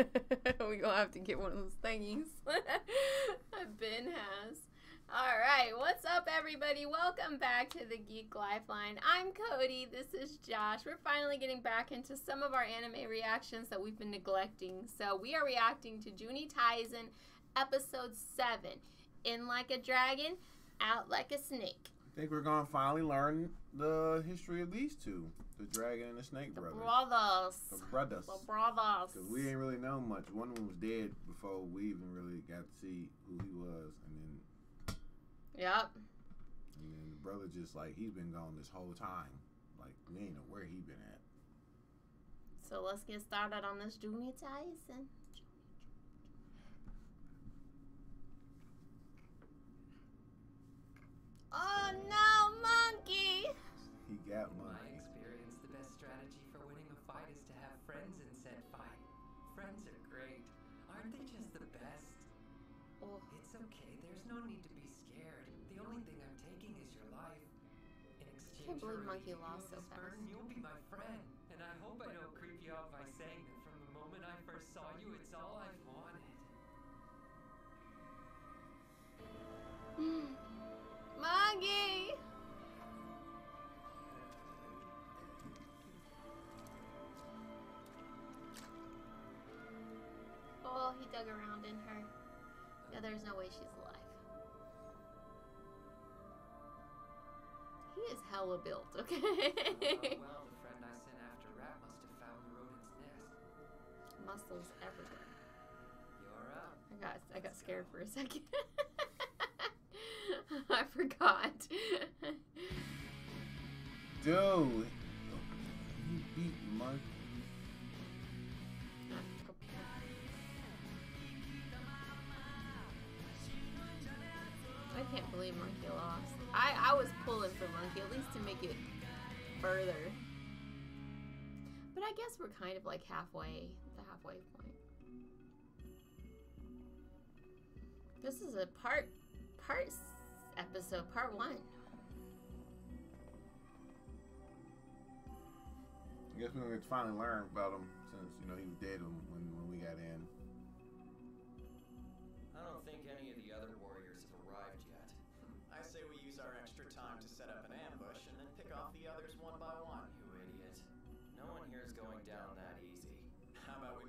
we gonna have to get one of those thingies. ben has. All right, what's up, everybody? Welcome back to the Geek Lifeline. I'm Cody. This is Josh. We're finally getting back into some of our anime reactions that we've been neglecting. So we are reacting to Juni Taisen, episode seven. In like a dragon, out like a snake. I think we're gonna finally learn the history of these two, the dragon and the snake The brothers. brothers. The brothers. The brothers. Cause we didn't really know much. One of them was dead before we even really got to see who he was, and then Yep. and then the brother just like he's been gone this whole time. Like we ain't know where he been at. So let's get started on this Juni Taisen. Okay, there's no need to be scared. The only thing I'm taking is your life. In exchange believe for Monkey relieving lost so fast. burden, you'll be my friend. And I hope I don't creep you out by saying that from the moment I first saw you, it's all I've wanted. monkey! Oh, he dug around in her. Yeah, there's no way she's alive. He is hella built, okay? Oh, well, the friend I sent after Rat must have found the rodent's nest. Muscles everywhere. You're up. I got I got scared for a second. I forgot. Dude, I guess we're kind of like halfway, the halfway point. This is a part, part episode, part one. I guess we gonna finally learn about him since you know he was dead when when, when we got in. I don't think any of the other warriors have arrived yet. I say we use our extra time to set up an ambush and then pick off the others one by one.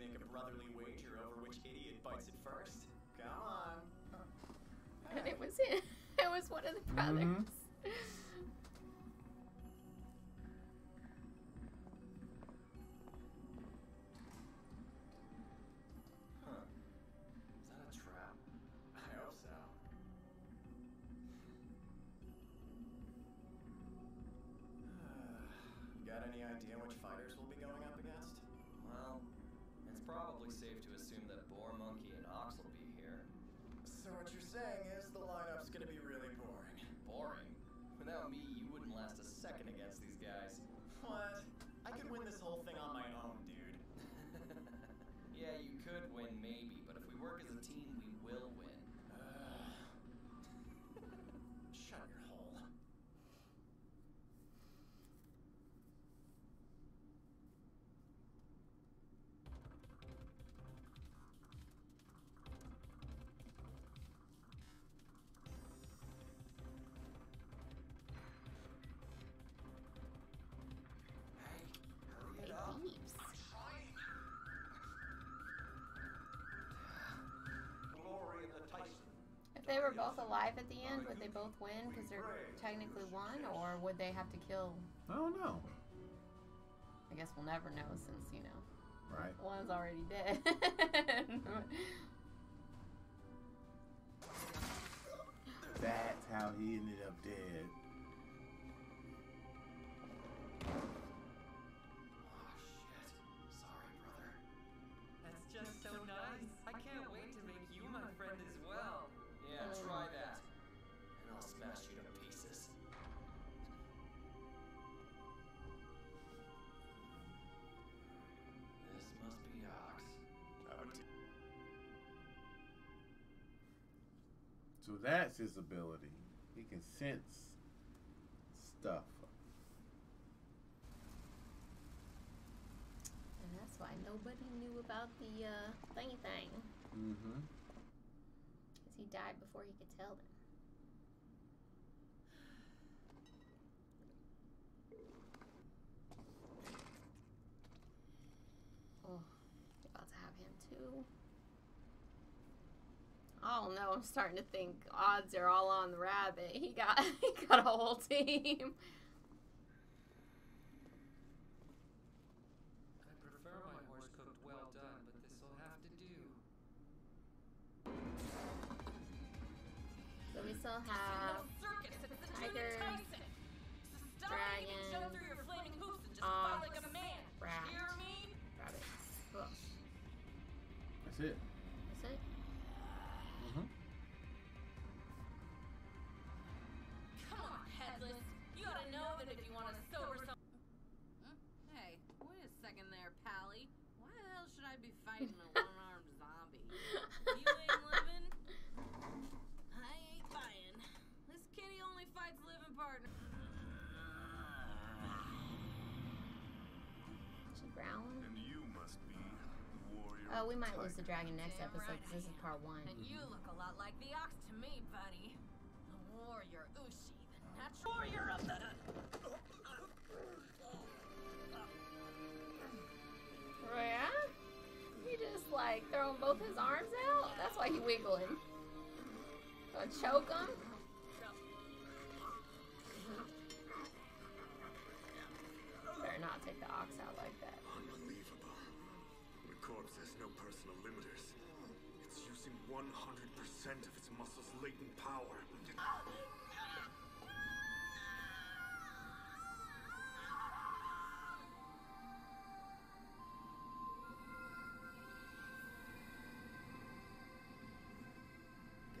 Make a brotherly wager over which idiot bites it first? Come on. And it was him. It was one of the brothers. Mhm. Huh. Is that a trap? I hope so. Got any idea which fighters what you're saying is the lineup's gonna be really boring. Boring. Without me, you wouldn't last a second against these they were both alive at the end, would they both win because they're technically one, or would they have to kill? I don't know. I guess we'll never know since you know Right. one's already dead. That's how he ended up dead. So that's his ability. He can sense stuff. and that's why nobody knew about the uh, thingy thing. Mm-hmm. Because he died before he could tell them. Oh, about to have him too. Oh no, I'm starting to think odds are all on the rabbit. He got he got a whole team. I prefer my horse cooked well done, but this'll have to do. So we still have tiger, dragon, ox, rat, rabbit. Cool. That's it. Oh, we might lose the dragon next Damn episode right because this is part one. And you look a lot like the ox to me, buddy. The warrior Ushi, the natural warrior of the. Yeah? He just like throwing both his arms out? That's why he wiggling. Gonna choke him? No personal limiters. It's using 100% of its muscles' latent power.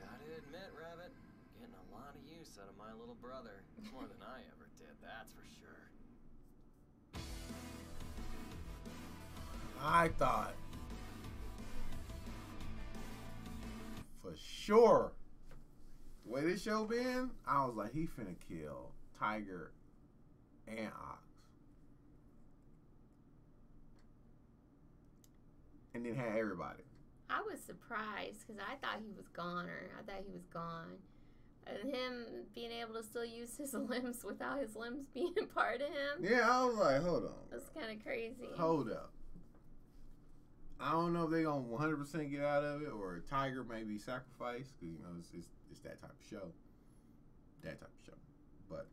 Gotta admit, Rabbit, getting a lot of use out of my little brother. More than I ever did, that's for sure. I thought for sure the way this show been, I was like, he finna kill Tiger and Ox. And then had everybody. I was surprised because I thought he was goner. I thought he was gone. And him being able to still use his limbs without his limbs being part of him. Yeah, I was like, hold on. That's kind of crazy. Hold up. I don't know if they're gonna 100 percent get out of it or a tiger may be sacrificed because you know it's, it's it's that type of show, that type of show. But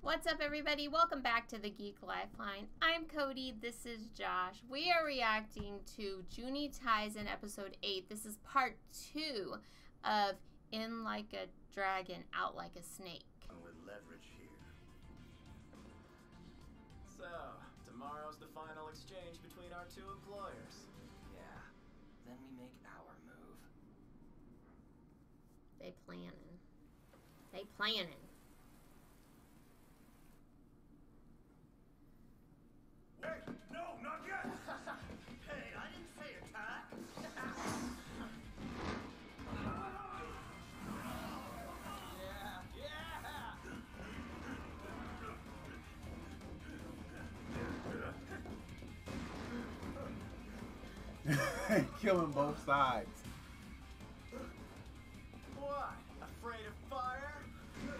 What's up, everybody? Welcome back to the Geek Lifeline. I'm Cody. This is Josh. We are reacting to Juni Taisen episode 8. This is part 2 of In Like a Dragon, Out Like a Snake. Tomorrow's the final exchange between our two employers. Yeah. Then we make our move. They planning. They planning. Killing both sides. What? Afraid of fire? Money.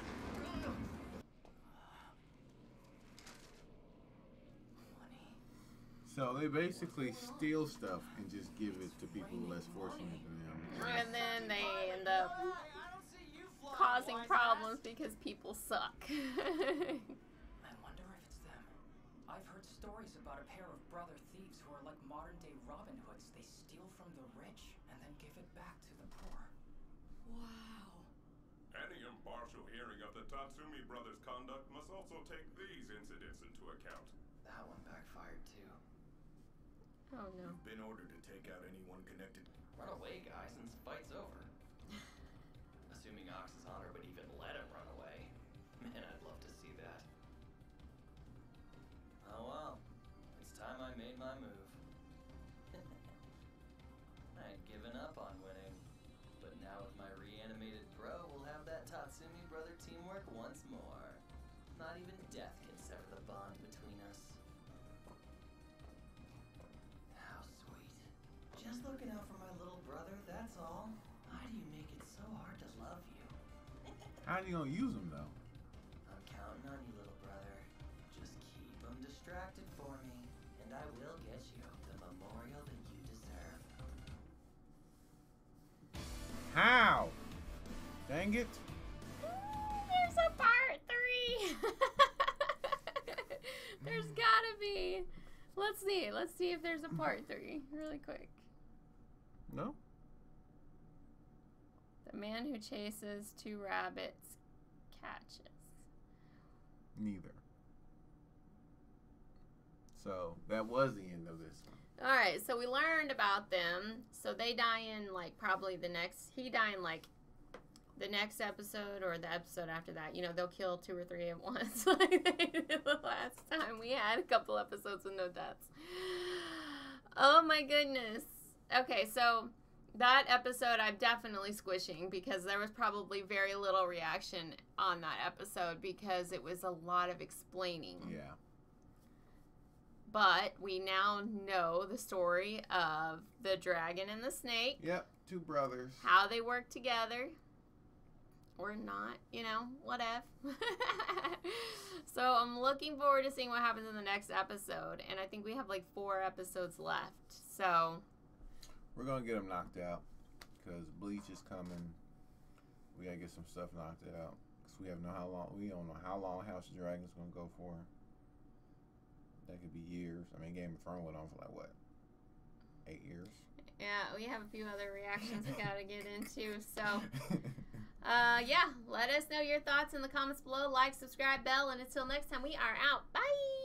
So they basically steal stuff and just give it to people less fortunate than them. And then they end up Hey, I don't see you flying, causing problems because people suck. I wonder if it's them. I've heard stories about a pair of brother thieves who are like modern day Robin Hoods. They steal from the rich and then give it back to the poor. Wow. Any impartial hearing of the Tatsumi brothers' conduct must also take these incidents into account. That one backfired too. oh no. You've Been ordered to take out anyone connected. Run away, guys, and the fight's over. Assuming Ox's honor would even let him run away. Man, I'd love to see that. Oh well. It's time I made my move. My reanimated bro, we'll have that Tatsumi brother teamwork once more. Not even death can sever the bond between us. How sweet. Just looking out for my little brother, that's all. Why do you make it so hard to love you? How are you gonna use them though? I'm counting on you, little brother. Just keep them distracted for me, and I will get you How? Dang it! Mm, there's a part three. there's mm. gotta be. Let's see. Let's see if there's a part three, really quick. No. The man who chases two rabbits catches. Neither. So that was the end of this one. All right, so we learned about them. So they die in like probably the next. He die in like the next episode or the episode after that. You know, they'll kill two or three at once, like they did the last time. We had a couple episodes with no deaths. Oh my goodness. Okay, so that episode I'm definitely squishing because there was probably very little reaction on that episode because it was a lot of explaining. Yeah. But we now know the story of the dragon and the snake, Yep. Two brothers. how they work together. Or not, you know, whatever. so I'm looking forward to seeing what happens in the next episode. And I think we have like four episodes left. So, We're gonna get them knocked out because Bleach is coming. We gotta get some stuff knocked out because we have no how long. We don't know how long House of Dragons gonna go for. That could be years. I mean, Game of Thrones went on for like what, eight years. yeah, we have a few other reactions we got to get into. So, uh, yeah, let us know your thoughts in the comments below. Like, subscribe, bell, and until next time, we are out. Bye.